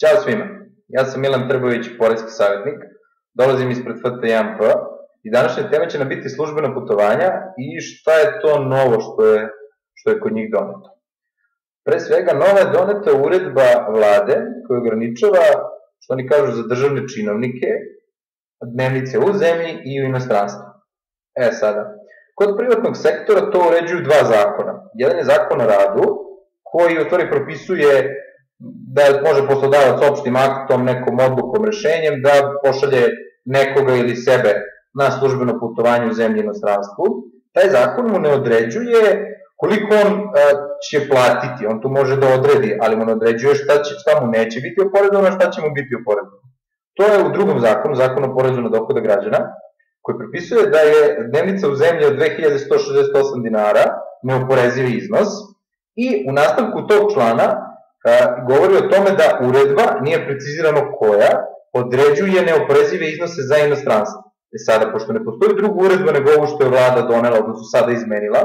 Ćao svima, ja sam Milan Trbović, porezki savjetnik, dolazim ispred FT1P i današnja tema će nam biti službeno putovanja i šta je to novo što je, što je kod njih doneto. Pre svega, nova je doneta uredba vlade koja ograničava, što oni kažu, za državne činovnike, dnevnice u zemlji i u inostranstvu. E sada, kod privatnog sektora to uređuju dva zakona. Jedan je zakon o radu, koji u propisuje da može poslodavac opštim aktom, nekom odlukom, rešenjem da pošalje nekoga ili sebe na službeno putovanje u zemlji inostranstvu, taj zakon mu ne određuje koliko on e, će platiti, on to može da odredi, ali mu ne određuje šta, će, šta mu neće biti oporezovano, šta će mu biti oporezovano. To je u drugom zakonu, zakonu o porezu na dohoda građana, koji propisuje da je dnevnica u zemlji od 2168 dinara neoporezivi iznos i u nastavku tog člana govori o tome da uredba, nije precizirano koja, određuje neoprezive iznose za inostranstvo. E sada, pošto ne postoji druga uredba nego ovo što je vlada donela, odnosno sada izmenila,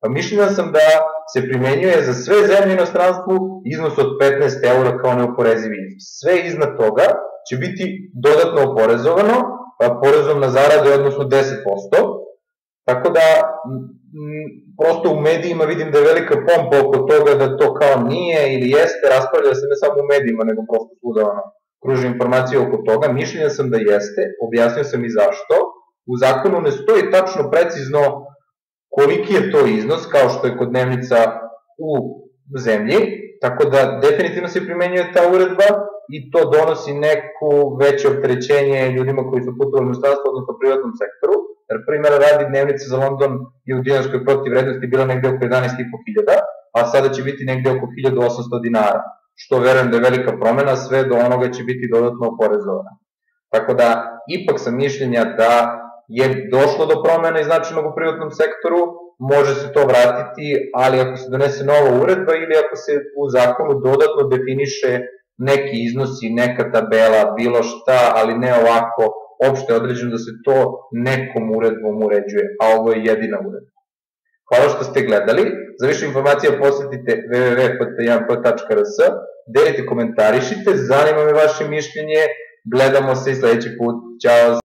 pa mišljena sam da se primenjuje za sve zemlje inostranstvu iznos od 15 eura kao neoporezivi iznos. Sve iznad toga će biti dodatno oporezovano, pa porezom na zarade, odnosno 10%, tako da prosto u medijima vidim da je velika pompa oko toga da to kao nije ili jeste, raspravlja se ne samo u medijima, nego prosto svuda ono, kruži informacije oko toga, mišljenja sam da jeste, objasnio sam i zašto, u zakonu ne stoji tačno precizno koliki je to iznos, kao što je kod dnevnica u zemlji, tako da definitivno se primenjuje ta uredba i to donosi neko veće opterećenje ljudima koji su putovali u stanstvo, odnosno privatnom sektoru, primjera radi dnevnica za London je u dinarskoj protivrednosti bila negde oko 11.500, a sada će biti negde oko 1800 dinara, što verujem da je velika promena, sve do onoga će biti dodatno oporezovana. Tako da, ipak sam mišljenja da je došlo do promena i značajnog u privatnom sektoru, može se to vratiti, ali ako se donese nova uredba ili ako se u zakonu dodatno definiše neki iznosi, neka tabela, bilo šta, ali ne ovako opšte određeno da se to nekom uredbom uređuje, a ovo je jedina uredba. Hvala što ste gledali. Za više informacija posetite www.pt1p.rs, delite, komentarišite, zanima me vaše mišljenje, gledamo se i sledeći put. Ćao!